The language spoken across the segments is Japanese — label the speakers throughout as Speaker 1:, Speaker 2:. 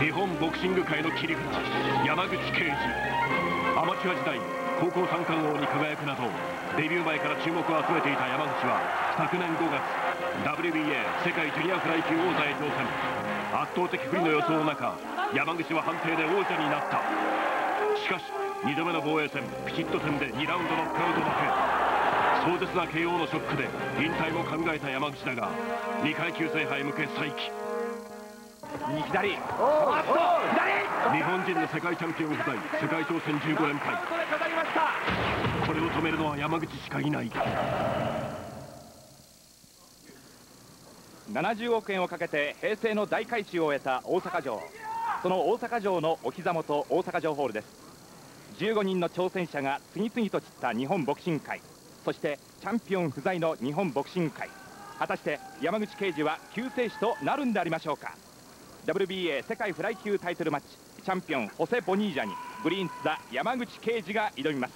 Speaker 1: 日本ボクシング界の切り札山口圭司アマチュア時代高校三冠王に輝くなどデビュー前から注目を集めていた山口は昨年5月 WBA 世界ジュニアフライ級王座へ挑戦圧倒的不利の予想の中山口は判定で王者になった。しかし2度目の防衛戦ピチッと戦で2ラウンドノックアウト負け。壮絶な KO のショックで引退も考えた山口だが2階級制覇へ向け再起
Speaker 2: 右左。あっと左。
Speaker 1: 日本人の世界チャンピオン不在世界挑戦15連敗。これを止めるのは山口しかいない。
Speaker 2: 70億円をかけて平成の大改修を終えた大阪城。その大阪城のお膝元大阪城ホールです。15人の挑戦者が次々と散った日本ボクシング界そしてチャンピオン不在の日本ボクシング界果たして山口圭司は救世主となるんでありましょうか WBA 世界フライ級タイトルマッチチャンピオンホセ・ボニージャにグリーンツ・ザ山口圭司が挑みます。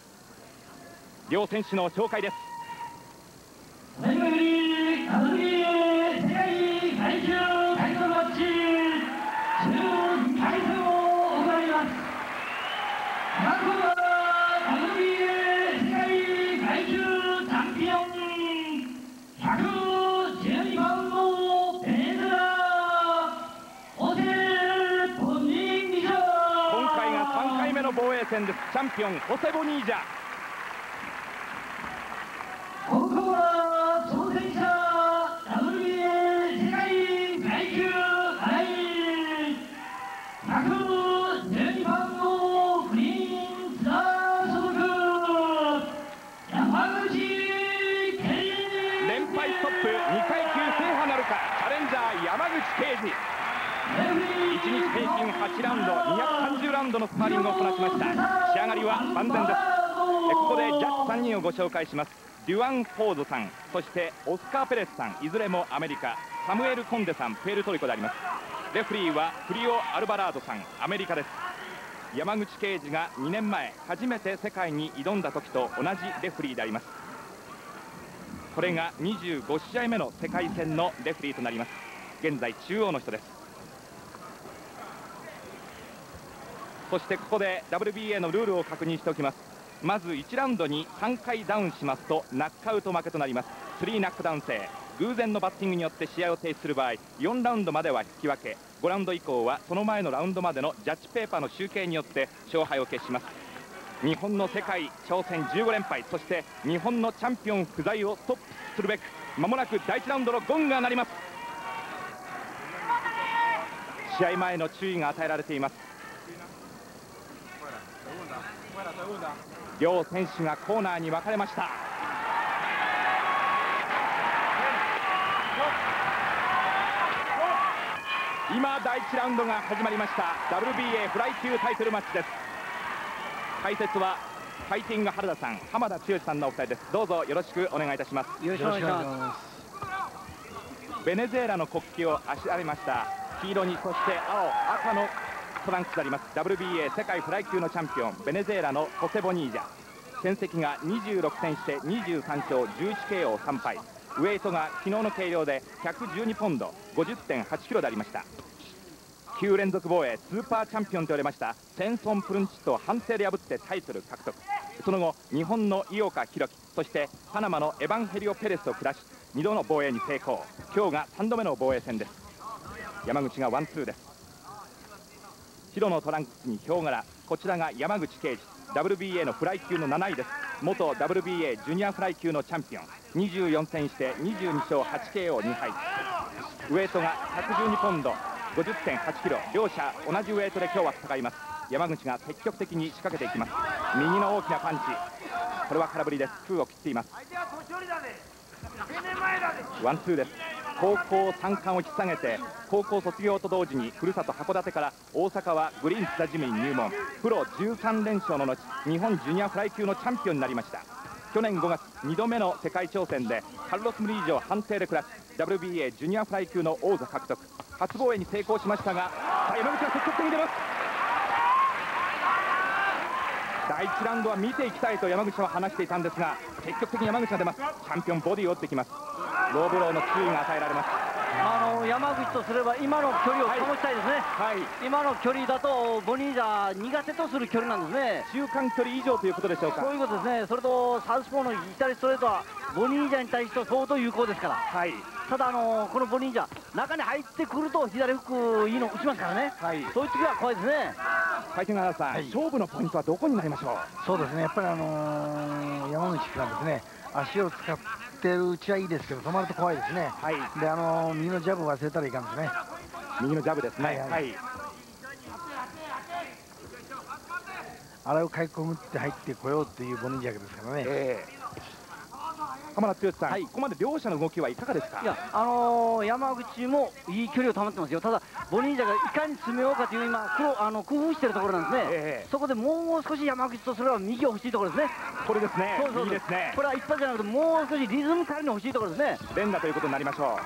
Speaker 2: 両選手の紹介です。戦ですチャンピオンホセ・ボニージャ紹介します。デュアン・フォードさんそしてオスカー・ペレスさんいずれもアメリカサムエル・コンデさんプエルトリコであります。レフリーはフリオ・アルバラードさんアメリカです。山口圭司が2年前初めて世界に挑んだ時と同じレフリーであります。これが25試合目の世界戦のレフリーとなります。現在中央の人です。そしてここで WBA のルールを確認しておきます。まず1ラウンドに3回ダウンしますとナックアウト負けとなります。3ナックダウン制。偶然のバッティングによって試合を停止する場合4ラウンドまでは引き分け。5ラウンド以降はその前のラウンドまでのジャッジペーパーの集計によって勝敗を決します。日本の世界挑戦15連敗。そして日本のチャンピオン不在をストップするべくまもなく第1ラウンドのゴンが鳴ります。試合前の注意が与えられています。両選手がコーナーに分かれました。今第1ラウンドが始まりました。WBA フライ級タイトルマッチです。解説はファイティング原田さん浜田剛さんのお二人です。どうぞよろしくお願いいたします。
Speaker 3: よろしくお願いします。
Speaker 2: ベネズエラの国旗をあしらいました。黄色にそして青赤のトランクスであります。WBA 世界フライ級のチャンピオンベネズエラのホセ・ボニージャ。戦績が26戦して23勝 11KO 3敗。ウエイトが昨日の計量で112ポンド50.8キロでありました。9連続防衛スーパーチャンピオンと言われましたセンソン・プルンチットを判定で破ってタイトル獲得。その後日本の井岡弘樹そしてパナマのエバンヘリオ・ペレスを下し2度の防衛に成功。今日が3度目の防衛戦です。山口がワンツーです。白のトランクスにヒョウ柄。こちらが山口圭司。WBA のフライ級の7位です。元 WBA ジュニアフライ級のチャンピオン。24戦して22勝 8KO2 敗。ウエイトが112ポンド。50.8キロ。両者同じウエイトで今日は戦います。山口が積極的に仕掛けていきます。右の大きなパンチ。これは空振りです。空を切っています。ワンツーです。高校三冠を引っ提げて高校卒業と同時にふるさと函館から大阪はグリーンスタジムに入門。プロ13連勝の後日本ジュニアフライ級のチャンピオンになりました。去年5月2度目の世界挑戦でカルロス・ムリージョ判定で下し WBA ジュニアフライ級の王座獲得。初防衛に成功しましたがさあ山口が積極的に出ます。第1ラウンドは見ていきたいと山口は話していたんですが積極的に山口が出ます。チャンピオンボディを打ってきます。ローブローの注意が与えられます。
Speaker 3: あの山口とすれば今の距離を保ちたいですね、
Speaker 2: はい。
Speaker 3: 今の距離だとボニージャ苦手とする距離なんですね。
Speaker 2: 中間距離以上ということでしょうか。
Speaker 3: そういうことですね。それとサウスポーの左ストレートはボニージャに対しては相当有効ですから。
Speaker 2: はい。
Speaker 3: ただあのこのボニージャ中に入ってくると左フックいいの打ちますからね。
Speaker 2: はい。
Speaker 3: そういう時は怖いですね。
Speaker 2: 回転川原さん、
Speaker 4: はい。
Speaker 2: 勝負のポイントはどこになりましょう？
Speaker 4: そうですね、やっぱりあのー山口君がですね、足を使ってるうちはいいですけど、止まると怖いですね。
Speaker 2: はい
Speaker 4: で、あのー右のジャブを忘れたらいかんですね。
Speaker 2: 右のジャブですね
Speaker 4: はいはい
Speaker 2: はい
Speaker 4: あれを買い込むって入ってこようっていうボニージャクですからね。
Speaker 2: ええ浜田剛さん、
Speaker 3: はい。
Speaker 2: ここまで両者の動きはいかがですか？
Speaker 3: いやあのー山口もいい距離を保ってますよ。ただボニージャがいかに詰めようかという今苦労あの工夫してるところなんですね、
Speaker 2: ええ
Speaker 3: そこでもう少し山口とすれば右を欲しいところですね。
Speaker 2: これですね。
Speaker 3: そうそう
Speaker 2: ですね。
Speaker 3: これは一発じゃなくてもう少しリズム感に欲しいところですね。
Speaker 2: 連打ということになりましょ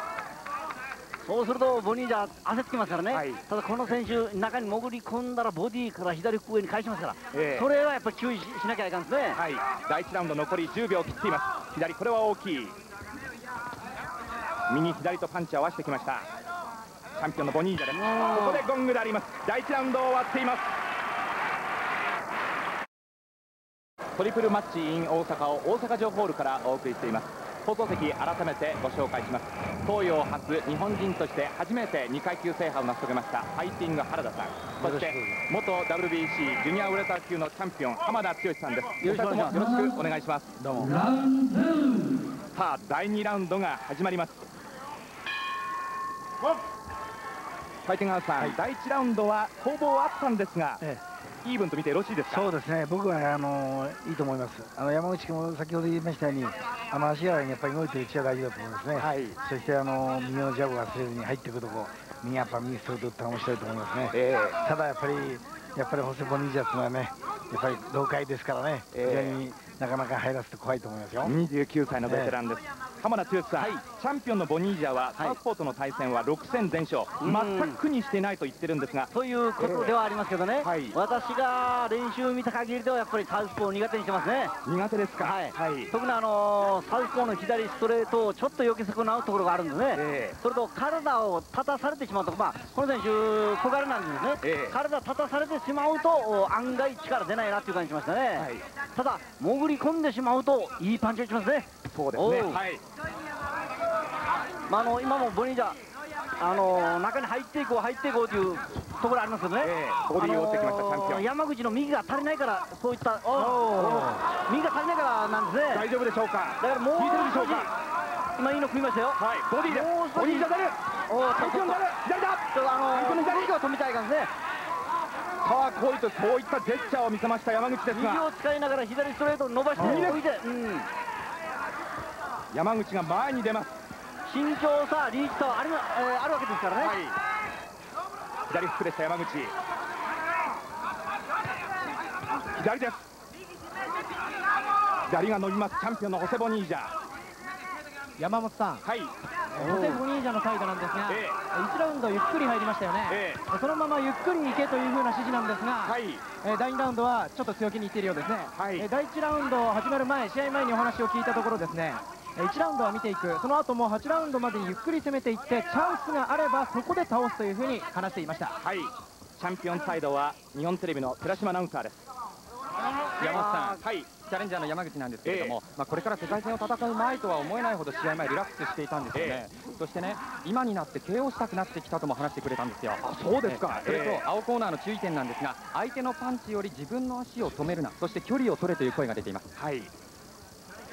Speaker 3: そうするとボニージャ焦ってきますからね、
Speaker 2: はい。
Speaker 3: ただこの選手中に潜り込んだらボディから左上に返しますから、
Speaker 2: ええ。
Speaker 3: それはやっぱり注意ししなきゃいかんですね、
Speaker 2: うはい。第1ラウンド残り10秒切っています。左これは大きい。右左とパンチを合わせてきました。チャンピオンのボニージャです。ここでゴングであります。第1ラウンド終わっています。トリプルマッチ in 大阪を大阪城ホールからお送りしています放送席改めてご紹介します。東洋初日本人として初めて2階級制覇を成し遂げましたファイティング原田さん。そして元 WBC ジュニアウレター級のチャンピオン浜田剛さんです。
Speaker 3: よろしくお願いします。
Speaker 4: どうも。
Speaker 5: ラウンド2
Speaker 2: さあ第2ラウンドが始まります。ファイティングハウスさん、第1ラウンドは攻防あったんですが、
Speaker 4: え
Speaker 2: イーブンと見てよろしいですか？
Speaker 4: そうですね、僕はあのーいいと思います。あの山口君も先ほど言いましたように、あの足洗いにやっぱり動いてるうちは大事だと思いますね。
Speaker 2: はい
Speaker 4: そしてあのー右のジャブを忘れずに入ってくるとこ、右アッパー、右ストレート打ったら面白いと思いますね。
Speaker 2: え
Speaker 4: ただやっぱり、やっぱりホセボニージャっていうのはね、やっぱり老快ですからね、非
Speaker 2: ええ
Speaker 4: 常になかなか入らせて怖いと思いますよ。
Speaker 2: 29歳のベテランです、浜田剛さん、
Speaker 3: はい。
Speaker 2: チャンピオンのボニージャは、サウスポートの対戦は6戦全勝、
Speaker 3: うん。
Speaker 2: 全く苦にしていないと言ってるんですが、
Speaker 3: ということではありますけどね、
Speaker 2: はい。
Speaker 3: 私が練習を見た限りではやっぱりサウスポーを苦手にしてますね。
Speaker 2: 苦手ですか、
Speaker 3: はい。
Speaker 2: はい。
Speaker 3: 特にあのーサウスポーの左ストレートをちょっと避け損なうところがあるんですね、
Speaker 2: え
Speaker 3: それと体を立たされてしまうと、まあ、この選手、小柄なんですね、
Speaker 2: ええ。
Speaker 3: 体立たされてしまうとお案外力出ないなっていう感じしましたね、
Speaker 2: はい。
Speaker 3: ただ、潜り込んでしまうといいパンチを打ちますね、
Speaker 2: そうですね、はい、
Speaker 3: まあ、あの今もボニージャ、あのー中に入っていこう、入っていこうというところありますけどね。
Speaker 2: ええ。ボディーを打ってきました、チャンピオン。
Speaker 3: 山口の右が足りないから、そういった、右が足りないからなんですね。
Speaker 2: 大丈夫でしょうか、
Speaker 3: だからもう少し
Speaker 2: か、
Speaker 3: 今いいの組みましたよ。
Speaker 2: はい、ボディーです
Speaker 3: もう少し、
Speaker 2: ボディーじゃ出る、
Speaker 3: おー
Speaker 2: チャンピオンになる、左だ、
Speaker 3: ちょっとあの
Speaker 2: チャンピオンになる
Speaker 3: 動きを止めたいからですね。
Speaker 2: さあ、こういったそういったジェスチャーを見せました山口です
Speaker 3: 右
Speaker 2: が、
Speaker 3: を使いながら左ストレートを伸ばしておいて、うん、
Speaker 2: 山口が前に出ます。
Speaker 3: 身長差、リーチ差はあり,、えーあるわけですからね。
Speaker 2: はい、左フックでした山口。左です。左が伸びますチャンピオンのホセボニージャ
Speaker 6: 山本さん、
Speaker 2: はい。
Speaker 6: ホセ・ボニージャのサイドなんですが、
Speaker 2: ええ。
Speaker 6: 1ラウンドゆっくり入りましたよね、
Speaker 2: え
Speaker 6: そのままゆっくり行けという風な指示なんですが、
Speaker 2: はい。
Speaker 6: えー第2ラウンドはちょっと強気にいっているようですね、
Speaker 2: はい。
Speaker 6: えー第1ラウンド始まる前、試合前にお話を聞いたところですね、えー1ラウンドは見ていく、その後も8ラウンドまでにゆっくり攻めていって、チャンスがあればそこで倒すという風に話していました。
Speaker 2: はい。チャンピオンサイドは日本テレビの寺島アナウンサーです。
Speaker 7: 山本さん、
Speaker 2: はい。
Speaker 7: チャレンジャーの山口なんですけれども、まあ、これから世界戦を戦う前とは思えないほど試合前リラックスしていたんですよね、そしてね今になって KO したくなってきたとも話してくれたんですよ。
Speaker 2: そうですか。
Speaker 7: えそれ
Speaker 2: え。え
Speaker 7: と青コーナーの注意点なんですが相手のパンチより自分の足を止めるな。そして距離を取れという声が出ています。
Speaker 2: はい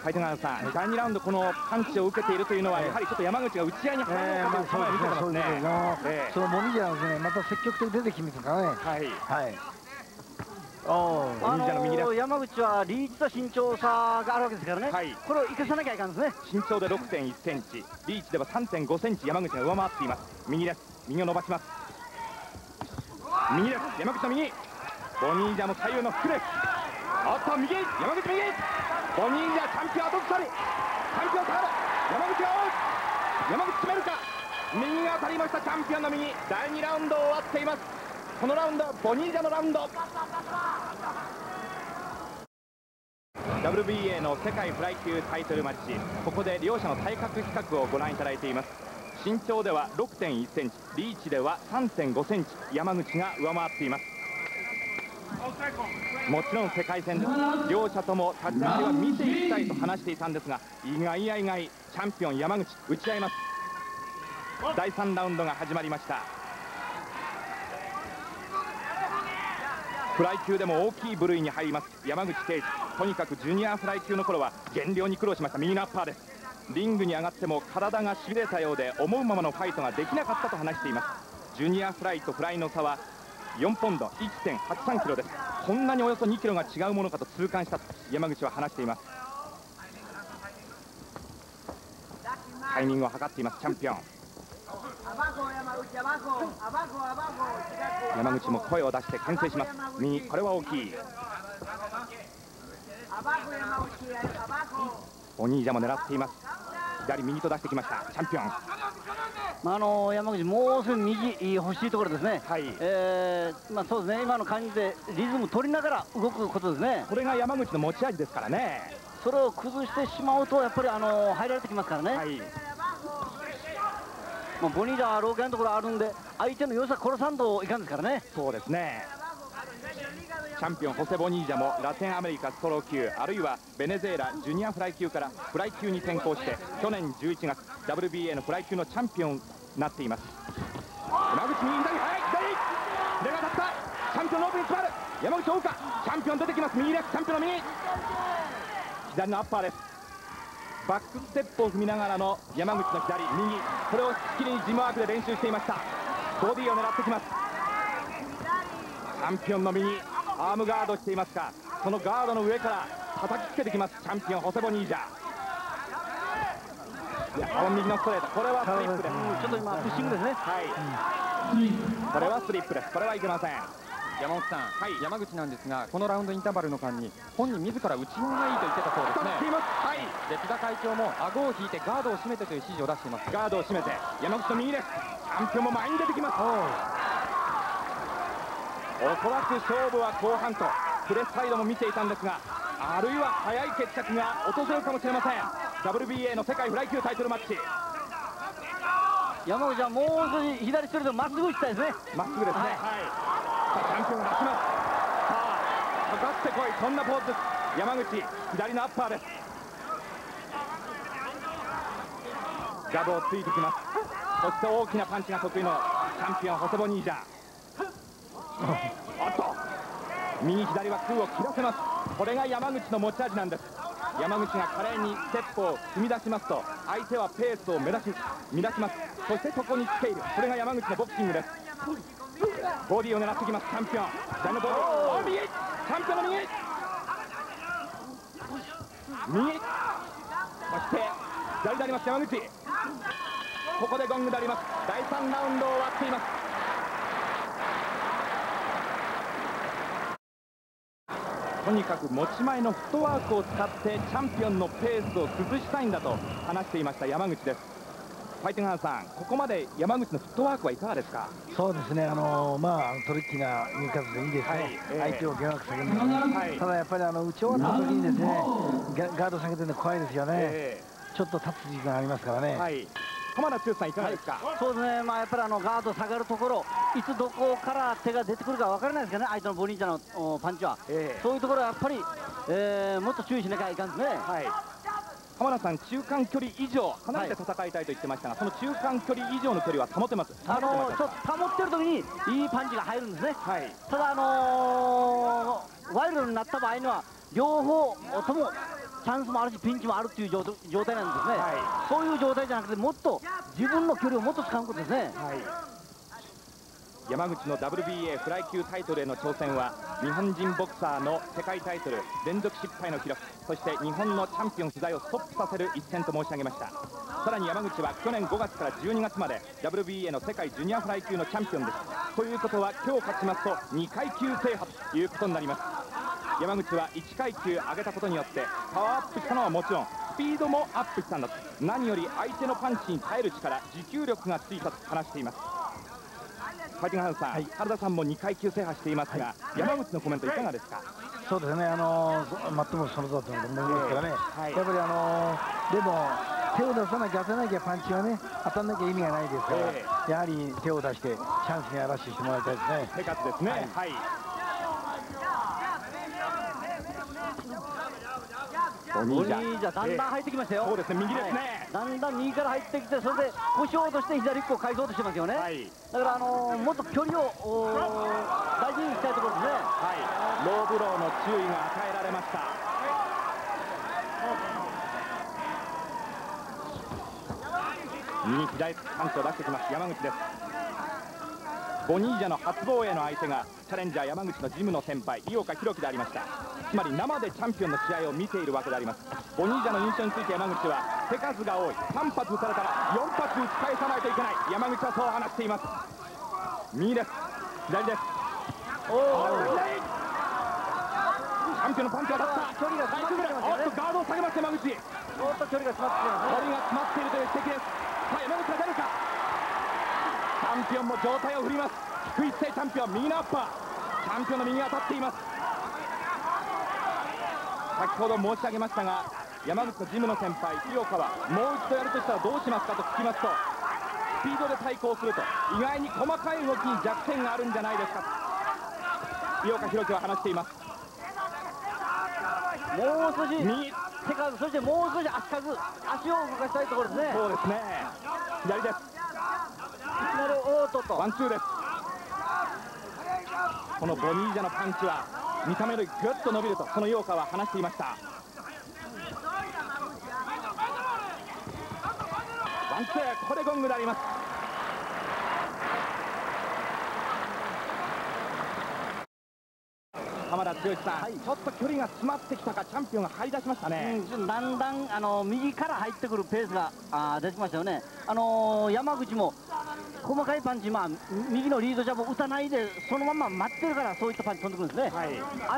Speaker 2: ファイトガンさん、第2ラウンドこのパンチを受けているというのは、やはりちょっと山口が打ち合いに入
Speaker 4: えー
Speaker 2: ろうかという構えを見せてますね。
Speaker 4: そうですね
Speaker 2: ええ
Speaker 4: そのボニージャはですね、また積極的に出てきますからね。
Speaker 2: はい、
Speaker 4: はい。
Speaker 3: あ
Speaker 2: の
Speaker 3: ー山口はリーチと身長差があるわけですからね、
Speaker 2: はい
Speaker 3: これを生かさなきゃいかんですね。
Speaker 2: 身長で6.1センチ、リーチでは3.5センチ山口が上回っています。右です。右を伸ばします。右です。山口の右。ボニージャも左右のフックです。おっと右。山口右。ボニージャチャンピオン後腐り。チャンピオン下がる。山口が追う。山口詰めるか。右が当たりましたチャンピオンの右。第2ラウンド終わっています。このラウンドボニージャのラウンド。WBA の世界フライ級タイトルマッチここで両者の体格比較をご覧いただいています身長では6 1センチリーチでは3 5センチ山口が上回っていますもちろん世界戦です。両者とも立ち上がりは見ていきたいと話していたんですが意外や意外チャンピオン山口打ち合います。第3ラウンドが始まりました。フライ級でも大きい部類に入ります。山口圭司とにかくジュニアフライ級の頃は減量に苦労しました。右のアッパーです。リングに上がっても体がしびれたようで思うままのファイトができなかったと話しています。ジュニアフライとフライの差は4ポンド1.83キロです。こんなにおよそ2キロが違うものかと痛感したと山口は話しています。タイミングを測っていますチャンピオン。山口も声を出して牽制します。右これは大きい。お兄者も狙っています。左右と出してきました。チャンピオン。
Speaker 3: まあ、あの山口、もうすぐ右欲しいところですね、
Speaker 2: はい。
Speaker 3: えーまあ、そうですね。今の感じでリズム取りながら動くことですね、
Speaker 2: これが山口の持ち味ですからね。
Speaker 3: それを崩してしまうと、やっぱりあの入られてきますからね、
Speaker 2: はい。
Speaker 3: もうボニーダは老化のところあるんで、相手の良さ殺さんといかんですからね。
Speaker 2: そうですね。チャンピオンホセ・ボニージャもラテンアメリカストロー級あるいはベネズエラジュニアフライ級からフライ級に転向して去年11月 WBA のフライ級のチャンピオンになっています。山口右左早い左。腕が当たった。チャンピオンの奥に詰まる山口追うかチャンピオン出てきます。右です。チャンピオンの右。左のアッパーです。バックステップを踏みながらの山口の左。右。これをしっきりにジムワークで練習していました。ボディを狙ってきます。チャンピオンの右。アームガードしていますがそのガードの上から叩きつけてきます。チャンピオンホセボニージャいや青右のストレート。これはスリップです。
Speaker 3: ちょっと今、プッシングですね。
Speaker 2: はい。これはスリップです。これはいけません。
Speaker 7: 山本さん、山口なんですがこのラウンドインターバルの間に本人自ら内側がいいと言ってたそうですね。
Speaker 2: はい。
Speaker 7: で津田会長も顎を引いてガードを締めてという指示を出しています。
Speaker 2: ガードを締めて。山口の右です。チャンピオンも前に出てきます。おそらく勝負は後半と。プレスサイドも見ていたんですがあるいは早い決着が訪れるかもしれません WBA の世界フライ級タイトルマッチ。
Speaker 3: 山口はもう少し左ストレートまっすぐ打ちたいですね。
Speaker 2: まっすぐですね。
Speaker 3: はい。
Speaker 2: はい、さあチャンピオンが出します。さあかかってこい。そんなポーズ。です山口左のアッパーです。ガブをついてきます。そして大きなパンチが得意のチャンピオンホセボニージャおっと。右左は空を切らせます。これが山口の持ち味なんです山口が華麗にステップを踏み出しますと相手はペースを目指し乱します。そしてそこにつけ入る。これが山口のボクシングです。ボディを狙ってきます。チャンピオン。左のボディお右！チャンピオンの右！右！そして左であります山口。ここでゴングであります。第3ラウンドを終わっていますとにかく持ち前のフットワークを使ってチャンピオンのペースを崩したいんだと話していました山口です。ファイテンハンさんここまで山口のフットワークはいかがですか？
Speaker 4: そうですね、あのまあ、トリッキーな見方でいいですね、
Speaker 2: はいええ。
Speaker 4: 相手を幻惑下げる
Speaker 2: は。い。
Speaker 4: ただやっぱりあの打ち終わった時にですねガガード下げてるの怖いですよね、
Speaker 2: え
Speaker 4: ちょっと立つ時間ありますからね。
Speaker 2: えはい浜田剛さんいかがですか、
Speaker 3: そうですね、まあ、やっぱりあのガード下がるところ、いつどこから手が出てくるか分からないですからね、相手のボニーチャのおパンチは、
Speaker 2: ええ。
Speaker 3: そういうところはやっぱり、えーもっと注意しなきゃいかんですね。
Speaker 2: はい。浜田さん中間距離以上離れて戦いたいと言ってましたが、その中間距離以上の距離は保てます。
Speaker 3: あのちょっと保ってる時にいいパンチが入るんですね。
Speaker 2: すはい。
Speaker 3: ただ、あのーワイルドになった場合には、両方ともチャンスもあるし、ピンチもあるっていう状状態なんですね、
Speaker 2: は
Speaker 3: そういう状態じゃなくて、もっと自分の距離をもっと使うことですね。
Speaker 2: はい。山口の WBA フライ級タイトルへの挑戦は日本人ボクサーの世界タイトル連続失敗の記録そして日本のチャンピオン不在をストップさせる一戦と申し上げました。さらに山口は去年5月から12月まで WBA の世界ジュニアフライ級のチャンピオンです。ということは今日勝ちますと2階級制覇ということになります山口は1階級上げたことによってパワーアップしたのはもちろんスピードもアップしたんだと。何より相手のパンチに耐える力持久力がついたと話しています。ファイティングハウスさん、原田さんも2階級制覇していますが、山口のコメントいかがですか、
Speaker 4: そうですね、あのそまっともそのとだと思いますからね、
Speaker 2: はい。
Speaker 4: やっぱりあのでも、手を出さなきゃ当てなきゃパンチはね当たんなきゃ意味がないですから、
Speaker 2: え
Speaker 4: やはり手を出してチャンスに荒らしてもらいたいですね。
Speaker 2: 手数ですね。はい、ボニ
Speaker 3: ボニ
Speaker 2: ージャ
Speaker 3: ージャだんだん入ってきましたよ。
Speaker 2: そうですね右ですね。
Speaker 3: はい。だんだん右から入ってきてそれで腰を落として左一個返そうとしてますよね、
Speaker 2: はい。
Speaker 3: だからあのーもっと距離を大事にしたいところですね。
Speaker 2: はい、ローブローの注意が与えられました。右左パンチを出してきます。山口です。ボニージャの初防衛の相手がチャレンジャー山口のジムの先輩井岡弘樹でありました。つまり生でチャンピオンの試合を見ているわけであります。ボニージャの印象について山口は手数が多い。3発撃たれたら4発撃ち返さないといけない。山口はそう話しています。右です。左です。おお左。チャンピオンのパンチが当たった。
Speaker 3: 距離が詰まってきてますよね。
Speaker 2: おっとガードを下げます山口。
Speaker 3: おっと距離が詰まってきてますね。
Speaker 2: 距離が詰まっているという指摘です。さあ山口は出るか？チャンピオンも状態を振ります。低い姿勢チャンピオン右のアッパー。チャンピオンの右が当たっています。先ほど申し上げましたが山口のジムの先輩井岡はもう一度やるとしたらどうしますかと聞きますとスピードで対抗すると意外に細かい動きに弱点があるんじゃないですか。井岡弘樹は話しています。
Speaker 3: もう少し
Speaker 2: 右
Speaker 3: 手数そしてもう少し足数足を動かしたいところですね。
Speaker 2: そうですね。左です
Speaker 3: いきなりおーっと。
Speaker 2: ワンツーです。このボニージャのパンチは見た目よりぐっと伸びるとその井岡は話していました。ワンツーここでゴングであります。浜田剛さん、ちょっと距離が詰まってきたかチャンピオンが入り出しましたね、
Speaker 3: うん、だんだんあの右から入ってくるペースがあー出てきましたよね、あのー山口も細かいパンチ、まあ、右のリードジャブを打たないで、そのまま待ってるから、そういったパンチ飛んでくるんですね、
Speaker 2: はい。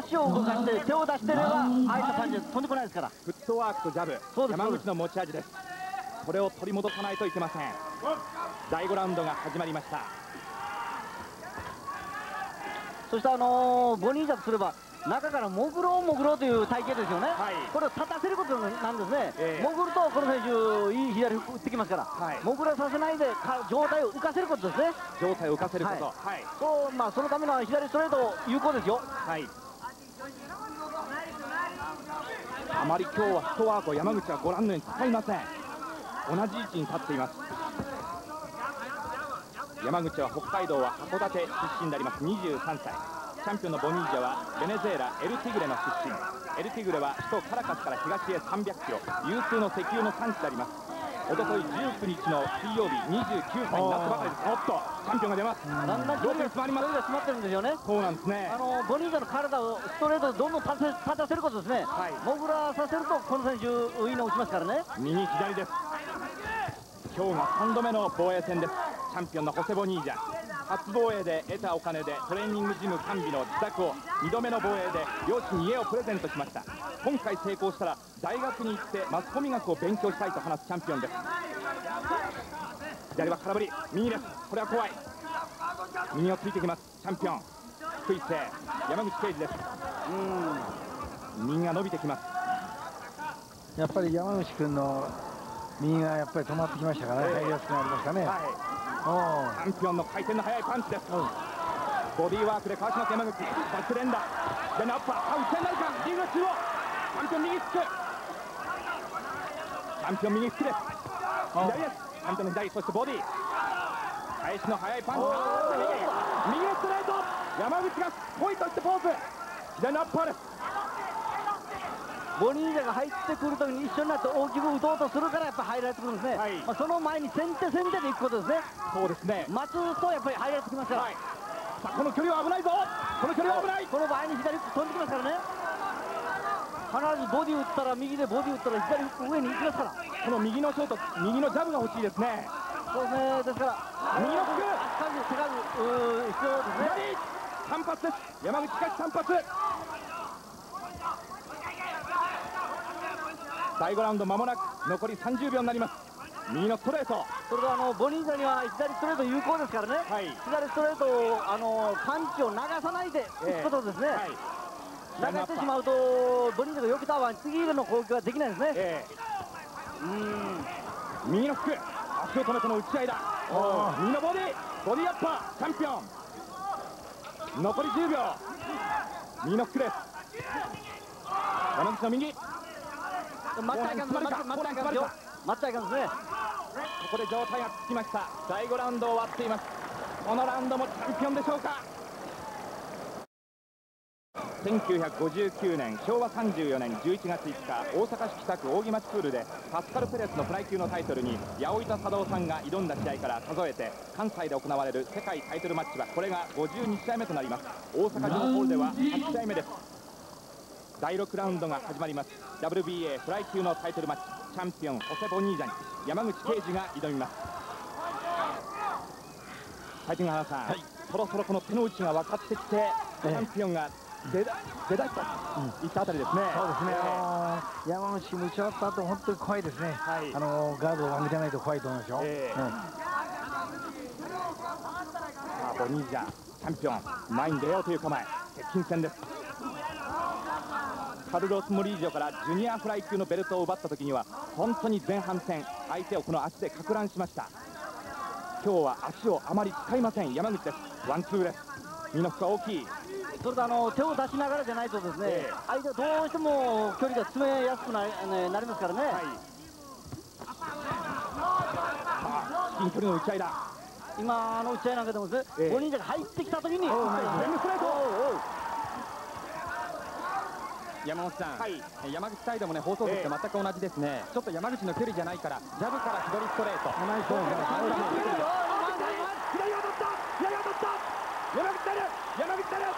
Speaker 3: 足を動かして、手を出してれば、ああいったパンチ飛んでこないですから、
Speaker 2: フットワークとジャブ。
Speaker 3: そうです。
Speaker 2: 山口の持ち味です。これを取り戻さないといけません。第5ラウンドが始まりました。
Speaker 3: そして、あのーボニージャとすれば、中から潜ろう潜ろうという体型ですよね、
Speaker 2: はい。
Speaker 3: これを立たせることなんですね、
Speaker 2: ええ。
Speaker 3: 潜るとこの選手、いい左打ってきますから、
Speaker 2: はい。
Speaker 3: 潜らさせないでか状態を浮かせることですね、
Speaker 2: 状態を浮かせること。
Speaker 3: は
Speaker 2: はい。
Speaker 3: そうまあ、そのためのは左ストレート有効ですよ。
Speaker 2: はい。あまり今日はフットワークを山口はご覧のように使いません。同じ位置に立っています。山口は北海道は函館出身であります。23歳チャンピオンのボニージャはベネズエラエルティグレの出身。エルティグレは首都カラカスから東へ300キロ。有数の石油の産地であります。おととい19日の水曜日29歳になったばかりです。おっと。チャンピオンが出ます。
Speaker 3: だんだん距離が詰まります。詰まってるんですよね。
Speaker 2: そうなんですね。
Speaker 3: あのボニージャの体をストレートをどんどん立て立たせることですね。
Speaker 2: はい。
Speaker 3: 潜らさせるとこの選手いいの打ちますからね。
Speaker 2: 右左です。今日が3度目の防衛戦です。チャンピオンのホセ・ボニージャ初防衛で得たお金でトレーニングジム完備の自宅を2度目の防衛で両親に家をプレゼントしました。今回成功したら大学に行ってマスコミ学を勉強したいと話すチャンピオンです。左は空振り。右ですこれは怖い。右をついてきます。チャンピオン。低い姿勢山口圭司です。右が伸びてきます。
Speaker 4: やっぱり山口君の右がやっぱり止まってきましたからね、
Speaker 2: ええ。
Speaker 4: 入りやすくなりましたね。
Speaker 2: はいチャンピオンの回転の速いパンチです、ボディーワークでかわします山口バック連打でナッパーあ打ち合いになるかリングの中央チャンピオン右スクチャンピオン右スクです。左です。チャンピオンの左そしてボディ。ー返しの速いパンチ。右。右のストレート。山口がポイとしてポーズ。左のアッパーです
Speaker 3: ボニージャが入ってくるときに一緒になって大きく打とうとするからやっぱ入られてくるんですね。
Speaker 2: はい
Speaker 3: まあその前に先手先手で行くことですね。
Speaker 2: そうですね
Speaker 3: 待つとやっぱり入られてきますから。
Speaker 2: はいさあこの距離は危ないぞこの距離は危ない
Speaker 3: この場合に左フック飛んできますからね。必ずボディ打ったら右でボディ打ったら左フック上に行きますから。
Speaker 2: この右のショート右のジャブが欲しいですね
Speaker 3: そうですね。ですから
Speaker 2: 右のフック
Speaker 3: 足数手数必要ですね。
Speaker 2: 左単発です山口しかし単発第5ラウンド間もなく残り30秒になります。右のストレート。
Speaker 3: それとあのボニージャには左ストレート有効ですからね、
Speaker 2: はい。
Speaker 3: 左ストレートをあのパンチを流さないで打つことですね、
Speaker 2: はい。
Speaker 3: 流してしまうとボニージャが避けた場合次の攻撃はできないですね、
Speaker 2: え
Speaker 3: うん。
Speaker 2: 右のフック足を止めての打ち合いだ。右のボディボディアッパーチャンピオン。残り10秒。右のフックです。山口の右
Speaker 3: 待ったらいかんぞ待ったらいかんぞ待ったらいかんですね。
Speaker 2: ここで状態がつきました。第5ラウンド終わっています。このラウンドもチャンピオンでしょうか。1959年昭和34年11月5日大阪市北区扇町プールでパスカル・ペレスのフライ級のタイトルに八百板佐藤さんが挑んだ試合から数えて関西で行われる世界タイトルマッチはこれが52試合目となります。大阪城ホールでは8試合目です。第6ラウンドが始まります。WBA フライ級のタイトルマッチ。チャンピオンホセ・ボニージャに山口圭司が挑みます。はい原さん、はい、そろそろこの手の内が分かってきて、チャンピオンが出だ出だしたといったあたりですね、
Speaker 4: そうですね、あの山口打ち終わった後本当に怖いですね、はい、あのガードを上げてないと怖いと思いますよ。えーうん、さ
Speaker 2: あボニージャチャンピオン前に出ようという構え。接近戦ですカルロス・モリージョからジュニアフライ級のベルトを奪った時には本当に前半戦相手をこの足でか乱しました。今日は足をあまり使いません。山口です。ワンツーです。身の負荷大きい。
Speaker 3: それとあの手を出しながらじゃないとですね、えー、相手はどうしても距離が詰めやすくな,、ね、なりますからね、はい、
Speaker 2: 近距離の打ち合いだ。
Speaker 3: 今の打ち合いなんかでもですね、えー、5人が入ってきた時に。全部ストレート
Speaker 7: 山本さん、はい、山口サイドもね放送席と全く同じですね、えー、ちょっと山口の距離じゃないからジャブから左ストレート。左を取った左を取った山口出る山口出る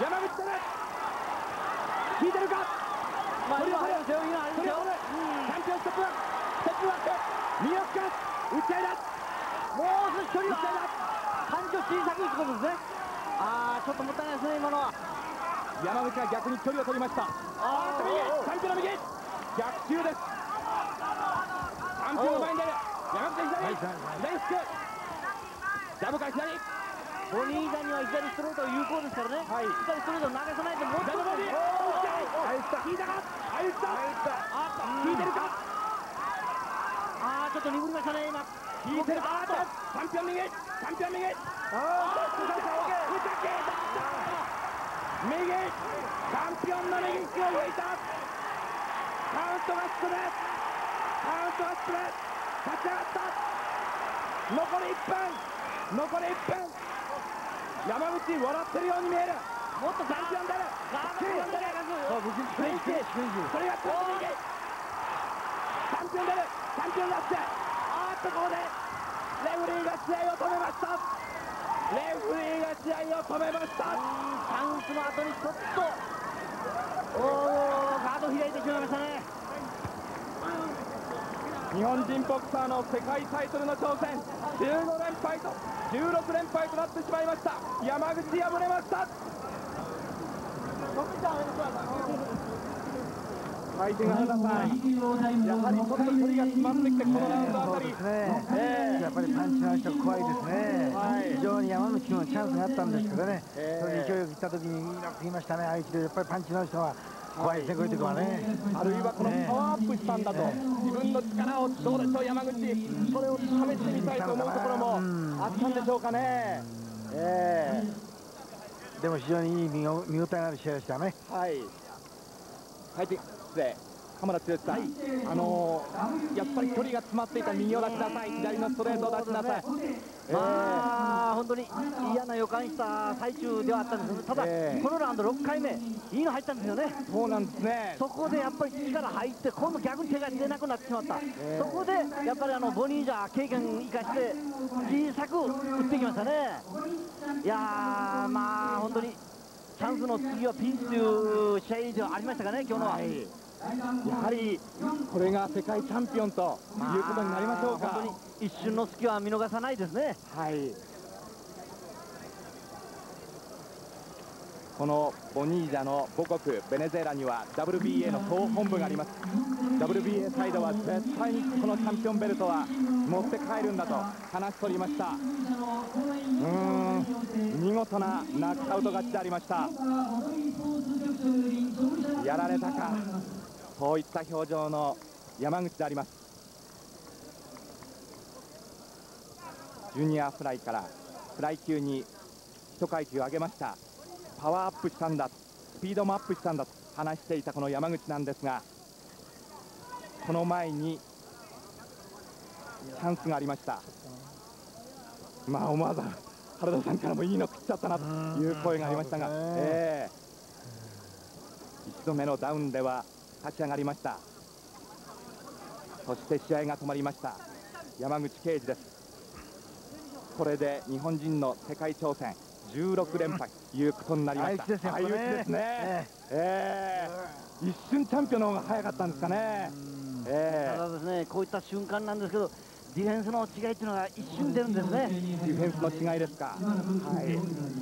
Speaker 7: 山口出る聞いてるかまあ、今ありますよ、今ありますよ。チャンピオンストップステップバック右を使う打ち合いだもう少し距離は
Speaker 3: 感情小さくいくことですねああちょっともったいないですね今のは
Speaker 2: 山口が逆に距離を取りました。ああ右チャンピオンの右。逆襲です。チャンピオンの前に出る。山口左。左スク。ジャブから左。
Speaker 3: ボニーダには左ストレート有効ですからね、はい、左ストレート投げさないともっと。
Speaker 2: ボディ引いたか？入ったあ引いてるか？
Speaker 3: ああちょっと鈍りましたね今。
Speaker 2: 引いてるあチャンピオン右。チャンピオン右ああ右チャンピオンの右利きを引いたカウントが進むカウントが進む立ち上がった。残り1分。残り1分。山口笑ってるように見える。もっとチャンピオン出るチャンピオン出るフレンチそれがチャンピオンチャンピオン出るチャンピオンだってあーっとここでレフリーが試合を止めましたレフリーが試合を止めました。チ
Speaker 3: ャンスの後にちょっとおおガード開いてしまいましたね。
Speaker 2: 日本人ボクサーの世界タイトルの挑戦。15連敗と16連敗となってしまいました。山口敗れました回転が原さん、やはりちょっと距離が詰まってきて、このラウンドあたり、
Speaker 4: そうですね、えー、やっぱりパンチの人怖いですね、はい、非常に山口君のチャンスがあったんですけどね、えー、それに勢いよくいったときに、いいなって言いましたね、相手でやっぱりパンチの人は。怖いですね、こういう時はね。
Speaker 2: あるいはこのパワーアップしたんだと、自分の力をどうでしょう、山口、それを試してみたいと思うところもあったんでしょうかね。え
Speaker 4: ー、でも非常にいい見応えのある試合でしたね。
Speaker 2: はい。入ってで鎌田剛さん、あのー、やっぱり距離が詰まっていた右を出しなさい、左のストレートを出しなさい、
Speaker 3: まあ、本当に嫌な予感した最中ではあったんですただ、えー、このラウンド6回目、いいの入ったんですよね、
Speaker 2: そうなんですね。
Speaker 3: そこでやっぱり力入って、今度逆に手が出なくなってしまった、えー、そこでやっぱりあのボニージャー、経験生かして、小さく打ってきましたね。いやまあ本当にチャンスの次はピンチという試合ではありましたかね、今日のは。はい
Speaker 2: やはりこれが世界チャンピオンということになりましょうか、
Speaker 3: 一瞬の隙は見逃さないですね。
Speaker 2: はい。このボニージャの母国ベネズエラには WBA の総本部があります。WBA サイドは絶対にこのチャンピオンベルトは持って帰るんだと話しておりました。うん。見事なナックアウト勝ちでありました。やられたかそういった表情の山口であります。ジュニアフライからフライ級に一階級上げました。パワーアップしたんだスピードもアップしたんだと話していたこの山口なんですがこの前にチャンスがありました。まあ思わず原田さんからもいいの食っちゃったなという声がありましたが、えー一度目のダウンでは立ち上がりました。そして試合が止まりました。山口圭司です。これで日本人の世界挑戦16連敗ということになりました。
Speaker 4: 相打ちですね。
Speaker 2: ね。
Speaker 4: え
Speaker 2: え。え一瞬チャンピオンの方が早かったんですかね。え
Speaker 3: ただですね、こういった瞬間なんですけど、ディフェンスの違いっていうのが一瞬出るんですね。
Speaker 2: えディフェンスの違いですか。はい。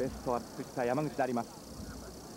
Speaker 2: ベストを尽くした山口であります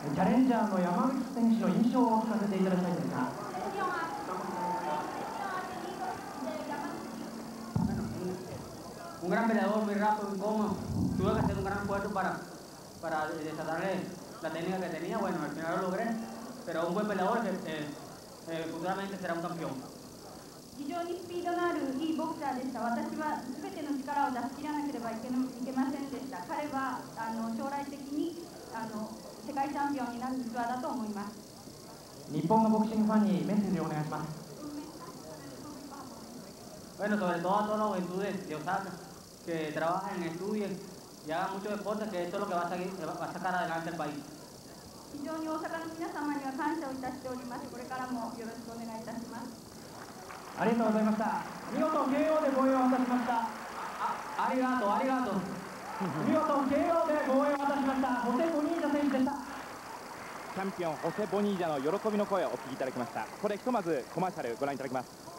Speaker 6: チャレンジャーの山口選手の印象を聞かせていただきたいんですが
Speaker 5: Un gran peleador, muy rápido, muy cómodo. Tuve que hacer un gran esfuerzo para, para desatarle la técnica que tenía. Bueno, al final lo logré. Pero un buen peleador que eh, eh, futuramente será un campeón.
Speaker 8: 非常にスピードのあるいいボクサーでした私は全ての力を出し切らなければいけないけませんでした彼はあの将来的にあの世界チャンピオンになる器だと思います
Speaker 6: 日本のボクシングファンにメッセージをお願いします
Speaker 5: Bueno, sobre todo a toda la juventud de, de Osaka, que trabajen, estudien y hagan mucho deporte, que esto es lo que va a, seguir, va a sacar adelante el país.
Speaker 8: 非常に大阪の皆様には感謝をいたしておりますこれからもよろしくお願いいたします
Speaker 6: ありがとうございました見事 KO で防衛を果たしました
Speaker 5: あありがとう、ありがとう。
Speaker 6: 見事 KO で防衛を果たしましたホセ・ボニータ選手でした。
Speaker 2: チャンピオンホセ・ボニージャの喜びの声をお聞きいただきました。ここでひとまずコマーシャルご覧いただきます。